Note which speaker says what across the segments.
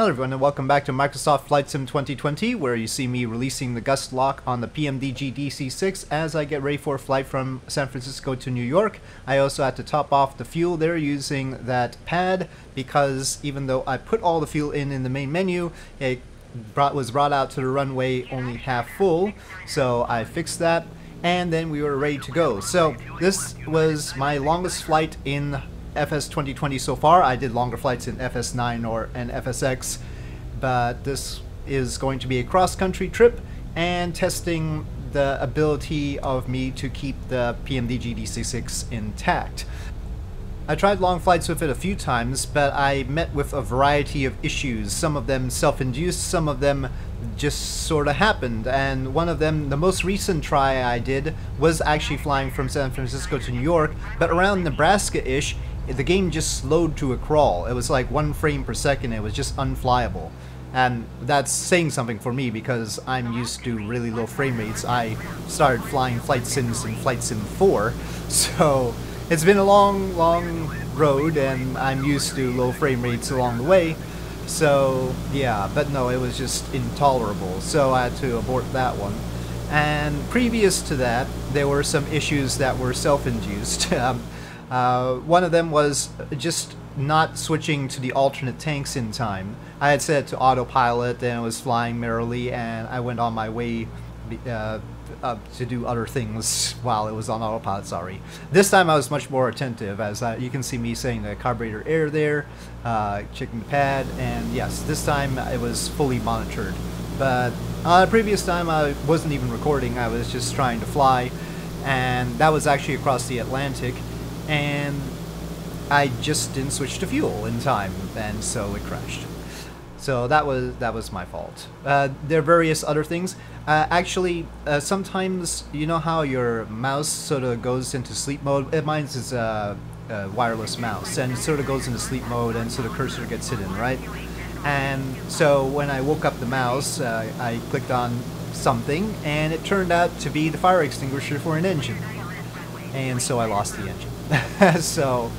Speaker 1: Hello everyone and welcome back to Microsoft Flight Sim 2020 where you see me releasing the gust lock on the PMDG DC-6 as I get ready for a flight from San Francisco to New York. I also had to top off the fuel there using that pad because even though I put all the fuel in in the main menu, it brought, was brought out to the runway only half full. So I fixed that and then we were ready to go. So this was my longest flight in FS 2020 so far. I did longer flights in FS9 or and FSX, but this is going to be a cross-country trip and testing the ability of me to keep the PMDG DC-6 intact. I tried long flights with it a few times, but I met with a variety of issues. Some of them self-induced, some of them just sort of happened. And one of them, the most recent try I did, was actually flying from San Francisco to New York, but around Nebraska-ish, the game just slowed to a crawl. It was like one frame per second. It was just unflyable. And that's saying something for me because I'm used to really low frame rates. I started flying Flight Sims in Flight Sim 4, so it's been a long, long road and I'm used to low frame rates along the way. So, yeah, but no, it was just intolerable, so I had to abort that one. And previous to that, there were some issues that were self-induced. Um, uh, one of them was just not switching to the alternate tanks in time. I had set it to autopilot and it was flying merrily and I went on my way uh, uh, to do other things while it was on autopilot, sorry. This time I was much more attentive as uh, you can see me saying the carburetor air there, uh, checking the pad, and yes, this time it was fully monitored. But uh, previous time I wasn't even recording, I was just trying to fly, and that was actually across the Atlantic and I just didn't switch to fuel in time, and so it crashed. So that was that was my fault. Uh, there are various other things. Uh, actually, uh, sometimes you know how your mouse sort of goes into sleep mode. Uh, mine is a, a wireless mouse, and sort of goes into sleep mode, and so the cursor gets hidden, right? And so when I woke up the mouse, uh, I clicked on something, and it turned out to be the fire extinguisher for an engine, and so I lost the engine. so,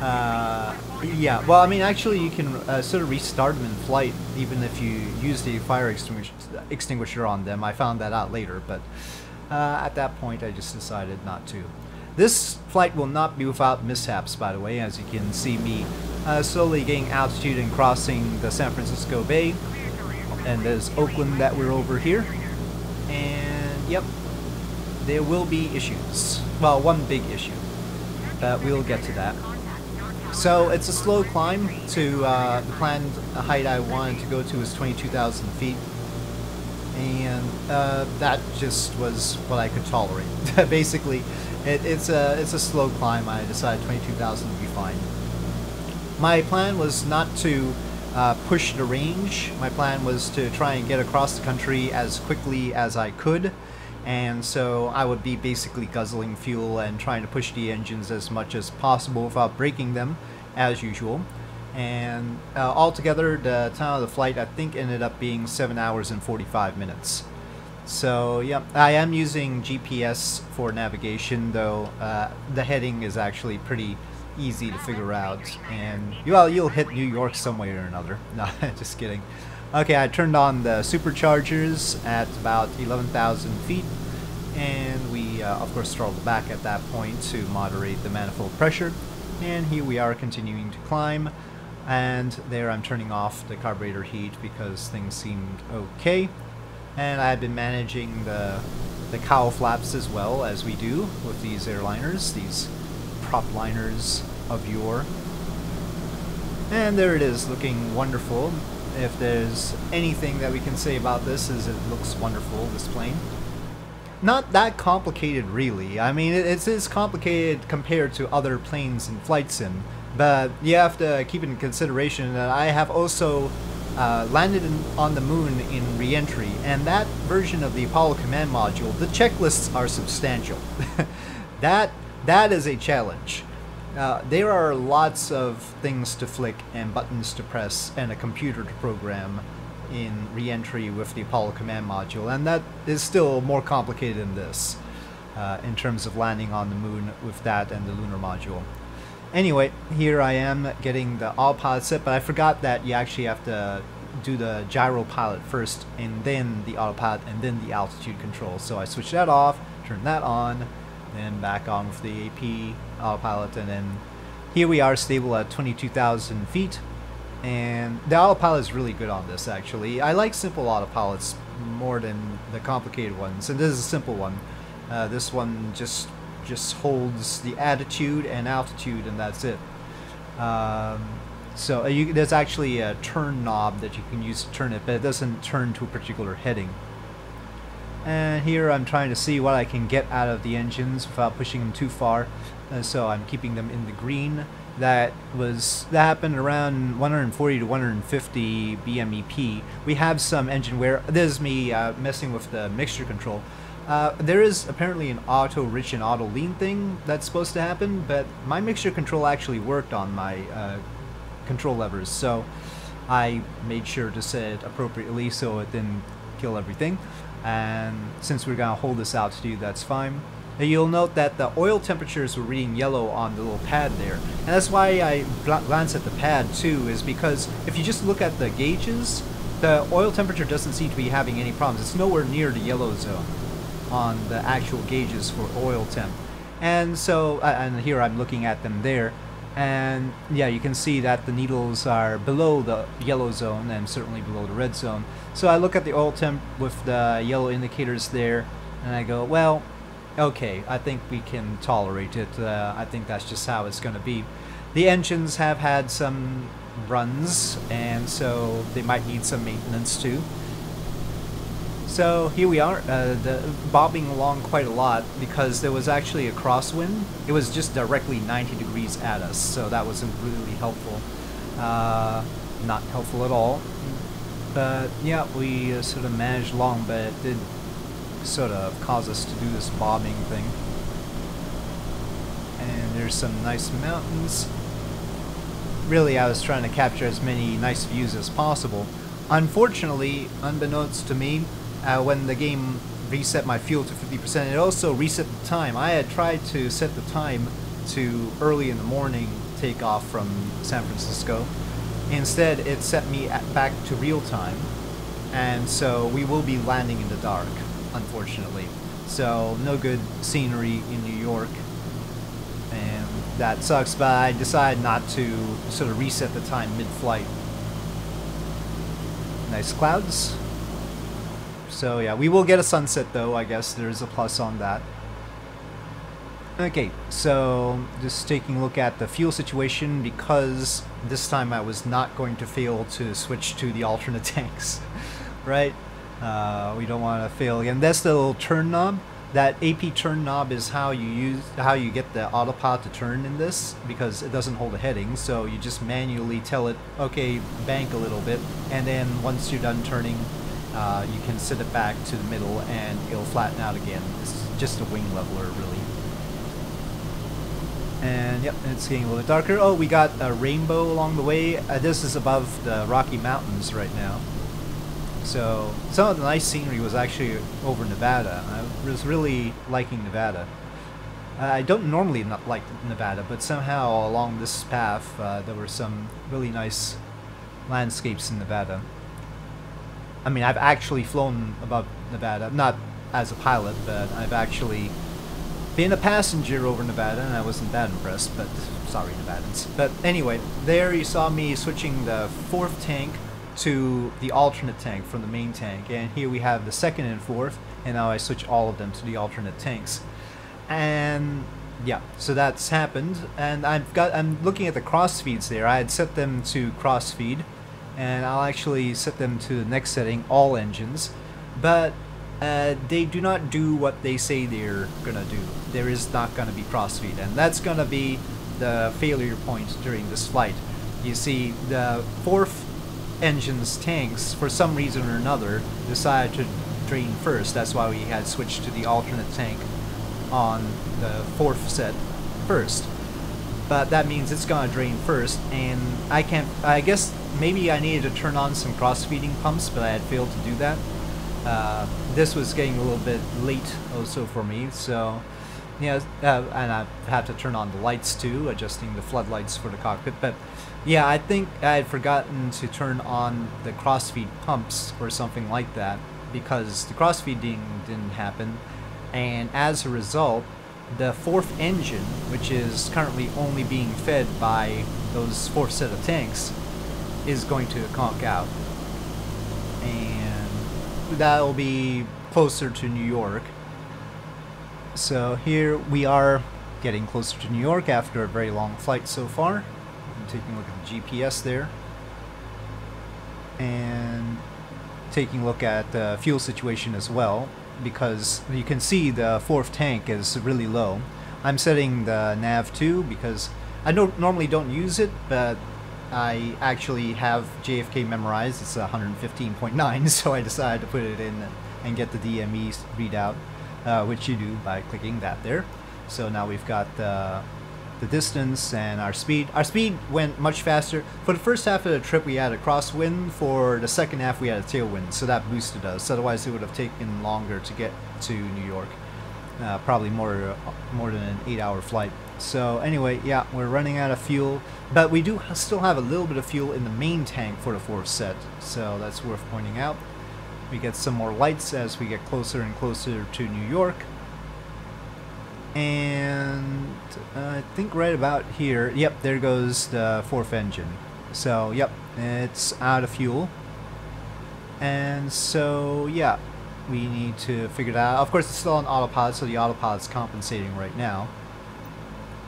Speaker 1: uh, yeah. Well, I mean, actually, you can uh, sort of restart them in flight, even if you use the fire extinguisher, extinguisher on them. I found that out later, but uh, at that point, I just decided not to. This flight will not be without mishaps, by the way, as you can see me uh, slowly gaining altitude and crossing the San Francisco Bay. And there's Oakland that we're over here. And, yep, there will be issues. Well, one big issue but we'll get to that. So it's a slow climb to uh, the planned height I wanted to go to is 22,000 feet. And uh, that just was what I could tolerate. Basically, it, it's, a, it's a slow climb. I decided 22,000 would be fine. My plan was not to uh, push the range. My plan was to try and get across the country as quickly as I could and so I would be basically guzzling fuel and trying to push the engines as much as possible without breaking them, as usual. And uh, altogether, the time of the flight I think ended up being 7 hours and 45 minutes. So yeah, I am using GPS for navigation, though uh, the heading is actually pretty easy to figure out. And well, you'll hit New York some way or another. No, just kidding. Okay, I turned on the superchargers at about 11,000 feet, and we, uh, of course, throttled back at that point to moderate the manifold pressure. And here we are continuing to climb, and there I'm turning off the carburetor heat because things seemed okay. And I had been managing the, the cowl flaps as well as we do with these airliners, these prop liners of yore. And there it is, looking wonderful if there's anything that we can say about this is it looks wonderful, this plane. Not that complicated really. I mean, it, it's complicated compared to other planes in Flight Sim, but you have to keep in consideration that I have also uh, landed in, on the moon in reentry, and that version of the Apollo command module, the checklists are substantial. that That is a challenge. Uh, there are lots of things to flick and buttons to press and a computer to program in reentry with the Apollo command module, and that is still more complicated than this uh, in terms of landing on the moon with that and the lunar module. Anyway, here I am getting the autopilot set, but I forgot that you actually have to do the gyro pilot first, and then the autopilot, and then the altitude control. So I switch that off, turn that on, then back on with the AP autopilot, and then here we are stable at 22,000 feet. And the autopilot is really good on this, actually. I like simple autopilots more than the complicated ones, and this is a simple one. Uh, this one just just holds the attitude and altitude, and that's it. Um, so uh, you, there's actually a turn knob that you can use to turn it, but it doesn't turn to a particular heading. And here I'm trying to see what I can get out of the engines without pushing them too far. Uh, so I'm keeping them in the green. That was that happened around 140 to 150 BMEP. We have some engine wear. This is me uh, messing with the mixture control. Uh, there is apparently an auto rich and auto lean thing that's supposed to happen, but my mixture control actually worked on my uh, control levers, so I made sure to set it appropriately so it didn't kill everything. And since we're gonna hold this out to you that's fine. You'll note that the oil temperatures were reading yellow on the little pad there. And that's why I glance at the pad too, is because if you just look at the gauges, the oil temperature doesn't seem to be having any problems. It's nowhere near the yellow zone on the actual gauges for oil temp. And so, uh, and here I'm looking at them there, and yeah, you can see that the needles are below the yellow zone and certainly below the red zone. So I look at the oil temp with the yellow indicators there, and I go, well, okay, I think we can tolerate it. Uh, I think that's just how it's going to be. The engines have had some runs, and so they might need some maintenance too. So here we are, uh, the, bobbing along quite a lot because there was actually a crosswind. It was just directly 90 degrees at us, so that wasn't really helpful. Uh, not helpful at all. But yeah, we uh, sort of managed along, but it did sort of cause us to do this bobbing thing. And there's some nice mountains. Really, I was trying to capture as many nice views as possible. Unfortunately, unbeknownst to me, uh, when the game reset my fuel to 50%. It also reset the time. I had tried to set the time to early in the morning takeoff from San Francisco. Instead, it set me back to real time, and so we will be landing in the dark, unfortunately. So no good scenery in New York, and that sucks. But I decided not to sort of reset the time mid-flight. Nice clouds. So yeah, we will get a sunset though, I guess there's a plus on that. Okay, so just taking a look at the fuel situation because this time I was not going to fail to switch to the alternate tanks, right? Uh, we don't want to fail again. That's the little turn knob. That AP turn knob is how you use how you get the autopilot to turn in this because it doesn't hold a heading. So you just manually tell it, okay, bank a little bit, and then once you're done turning, uh, you can set it back to the middle and it'll flatten out again. It's just a wing leveler, really. And yep, it's getting a little bit darker. Oh, we got a rainbow along the way. Uh, this is above the Rocky Mountains right now. So some of the nice scenery was actually over Nevada. I was really liking Nevada. I don't normally not like Nevada, but somehow along this path uh, there were some really nice landscapes in Nevada. I mean, I've actually flown above Nevada, not as a pilot, but I've actually been a passenger over Nevada, and I wasn't that impressed, but sorry, Nevadans. But anyway, there you saw me switching the fourth tank to the alternate tank from the main tank, and here we have the second and fourth, and now I switch all of them to the alternate tanks. And yeah, so that's happened, and I've got, I'm looking at the cross feeds there, I had set them to cross feed, and I'll actually set them to the next setting, all engines, but uh, they do not do what they say they're gonna do. There is not gonna be crossfeed, and that's gonna be the failure point during this flight. You see, the fourth engine's tanks, for some reason or another, decided to drain first. That's why we had switched to the alternate tank on the fourth set first. But that means it's gonna drain first, and I can't. I guess maybe I needed to turn on some cross-feeding pumps, but I had failed to do that. Uh, this was getting a little bit late also for me, so yeah, uh, and I have to turn on the lights too, adjusting the floodlights for the cockpit. But yeah, I think I had forgotten to turn on the crossfeed pumps or something like that because the crossfeeding didn't happen, and as a result, the fourth engine, which is currently only being fed by those fourth set of tanks, is going to conk out. And that'll be closer to New York. So here we are getting closer to New York after a very long flight so far. I'm taking a look at the GPS there. And taking a look at the fuel situation as well because you can see the fourth tank is really low. I'm setting the nav 2 because I don't normally don't use it, but I actually have JFK memorized. It's 115.9, so I decided to put it in and get the DME readout, uh, which you do by clicking that there. So now we've got the the distance and our speed. Our speed went much faster. For the first half of the trip, we had a crosswind. For the second half, we had a tailwind, so that boosted us. Otherwise, it would have taken longer to get to New York. Uh, probably more more than an eight-hour flight. So anyway, yeah, we're running out of fuel, but we do still have a little bit of fuel in the main tank for the fourth set, so that's worth pointing out. We get some more lights as we get closer and closer to New York and I think right about here, yep, there goes the fourth engine. So, yep, it's out of fuel. And so, yeah, we need to figure that out. Of course, it's still on autopilot, so the autopilot's compensating right now.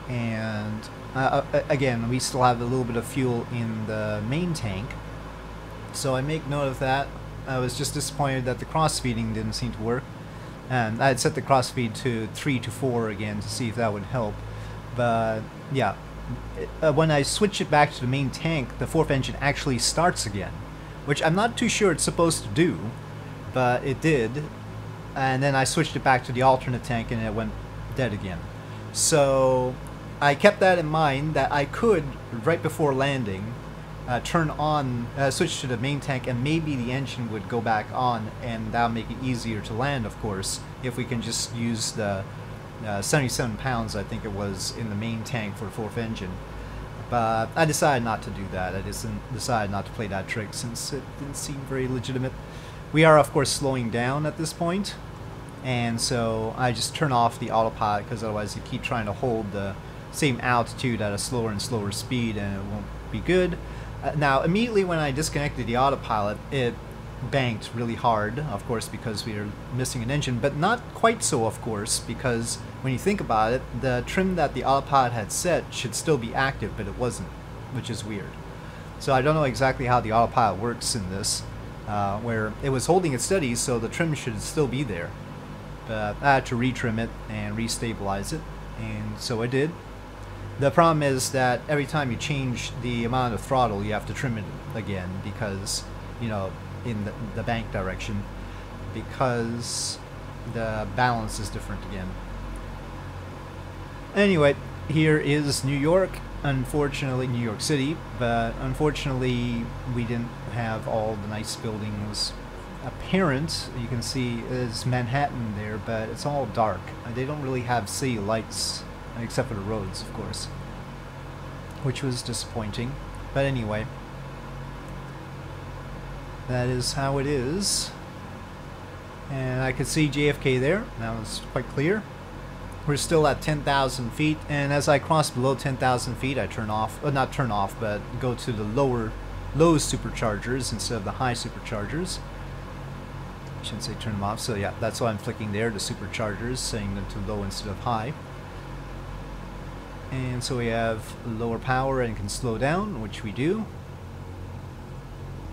Speaker 1: And uh, uh, again, we still have a little bit of fuel in the main tank. So I make note of that. I was just disappointed that the cross feeding didn't seem to work. And I had set the crossfeed to 3 to 4 again to see if that would help. But yeah, uh, when I switch it back to the main tank, the fourth engine actually starts again. Which I'm not too sure it's supposed to do, but it did. And then I switched it back to the alternate tank and it went dead again. So I kept that in mind that I could, right before landing, uh, turn on, uh, switch to the main tank, and maybe the engine would go back on, and that'll make it easier to land, of course, if we can just use the uh, 77 pounds, I think it was, in the main tank for the fourth engine. But I decided not to do that. I just decided not to play that trick since it didn't seem very legitimate. We are, of course, slowing down at this point, and so I just turn off the autopilot because otherwise you keep trying to hold the same altitude at a slower and slower speed and it won't be good. Uh, now, immediately when I disconnected the autopilot, it banked really hard, of course, because we are missing an engine, but not quite so, of course, because when you think about it, the trim that the autopilot had set should still be active, but it wasn't, which is weird. So I don't know exactly how the autopilot works in this, uh, where it was holding it steady, so the trim should still be there. But I had to retrim it and restabilize it, and so I did. The problem is that every time you change the amount of throttle, you have to trim it again because, you know, in the, the bank direction, because the balance is different again. Anyway, here is New York. Unfortunately, New York City, but unfortunately, we didn't have all the nice buildings apparent. You can see is Manhattan there, but it's all dark. They don't really have city lights except for the roads, of course, which was disappointing. But anyway, that is how it is. And I could see JFK there. That was quite clear. We're still at 10,000 feet, and as I cross below 10,000 feet, I turn off, well, not turn off, but go to the lower, low superchargers instead of the high superchargers. I shouldn't say turn them off, so yeah, that's why I'm flicking there, the superchargers, saying them to low instead of high. And so we have lower power and can slow down, which we do.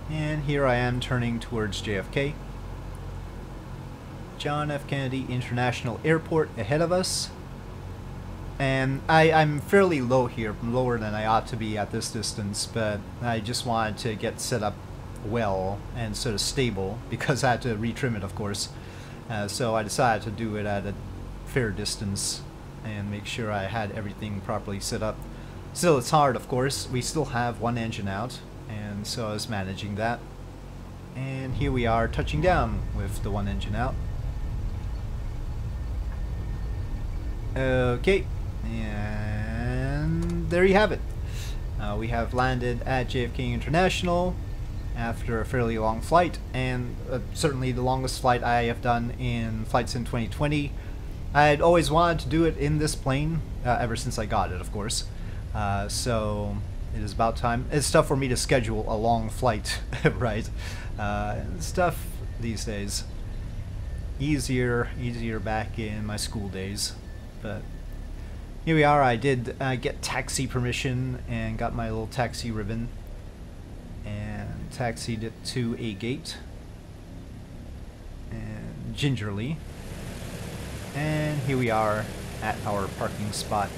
Speaker 1: And here I am turning towards JFK. John F. Kennedy International Airport ahead of us. And I, I'm fairly low here, lower than I ought to be at this distance, but I just wanted to get set up well and sort of stable because I had to retrim it, of course. Uh, so I decided to do it at a fair distance and make sure I had everything properly set up. Still, it's hard, of course. We still have one engine out, and so I was managing that. And here we are touching down with the one engine out. Okay, and there you have it. Uh, we have landed at JFK International after a fairly long flight, and uh, certainly the longest flight I have done in Flight Sim 2020. I had always wanted to do it in this plane, uh, ever since I got it, of course. Uh, so it is about time. It's tough for me to schedule a long flight, right? Uh, stuff these days. Easier, easier back in my school days, but here we are. I did uh, get taxi permission and got my little taxi ribbon and taxied it to a gate and gingerly and here we are at our parking spot.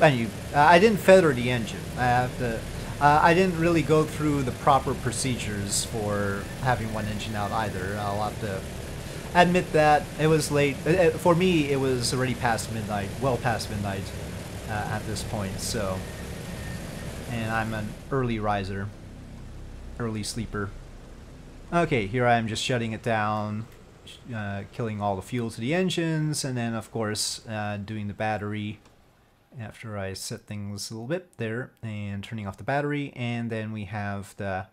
Speaker 1: And you, uh, I didn't feather the engine. I have to uh, I didn't really go through the proper procedures for having one engine out either. I'll have to admit that it was late. Uh, uh, for me it was already past midnight well past midnight uh, at this point so. And I'm an early riser, early sleeper. Okay, here I am just shutting it down, uh, killing all the fuel to the engines, and then of course uh, doing the battery after I set things a little bit there and turning off the battery, and then we have the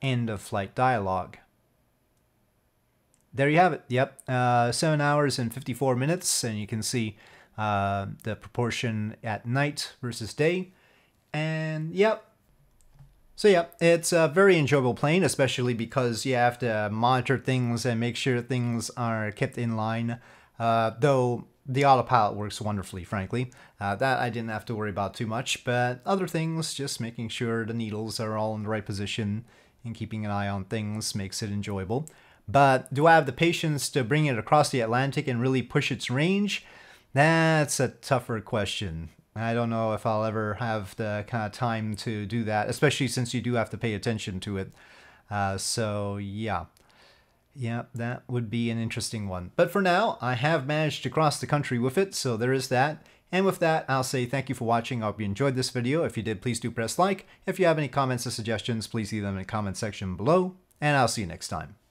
Speaker 1: end of flight dialogue. There you have it. Yep, uh, 7 hours and 54 minutes, and you can see uh, the proportion at night versus day. And yep. So yeah, it's a very enjoyable plane, especially because you have to monitor things and make sure things are kept in line. Uh, though the autopilot works wonderfully, frankly. Uh, that I didn't have to worry about too much, but other things, just making sure the needles are all in the right position and keeping an eye on things makes it enjoyable. But do I have the patience to bring it across the Atlantic and really push its range? That's a tougher question. I don't know if I'll ever have the kind of time to do that, especially since you do have to pay attention to it. Uh, so yeah, yeah, that would be an interesting one. But for now, I have managed to cross the country with it, so there is that. And with that, I'll say thank you for watching. I hope you enjoyed this video. If you did, please do press like. If you have any comments or suggestions, please leave them in the comment section below. And I'll see you next time.